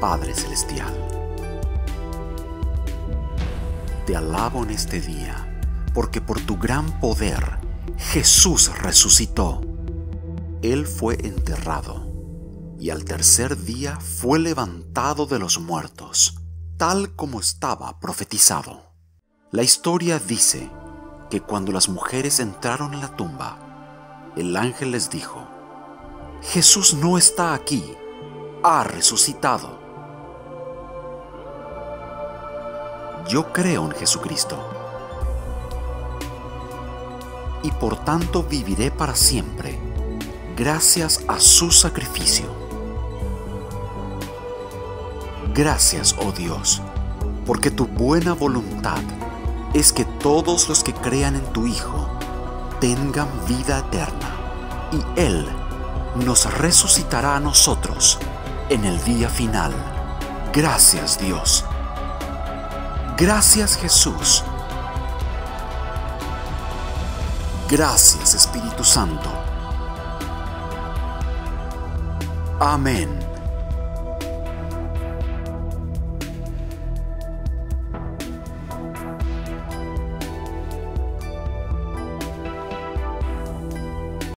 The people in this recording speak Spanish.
Padre Celestial. Te alabo en este día, porque por tu gran poder Jesús resucitó. Él fue enterrado y al tercer día fue levantado de los muertos, tal como estaba profetizado. La historia dice que cuando las mujeres entraron en la tumba, el ángel les dijo, Jesús no está aquí, ha resucitado. Yo creo en Jesucristo y por tanto viviré para siempre gracias a su sacrificio. Gracias, oh Dios, porque tu buena voluntad es que todos los que crean en tu Hijo tengan vida eterna y Él nos resucitará a nosotros en el día final. Gracias Dios. Gracias Jesús. Gracias Espíritu Santo. Amén.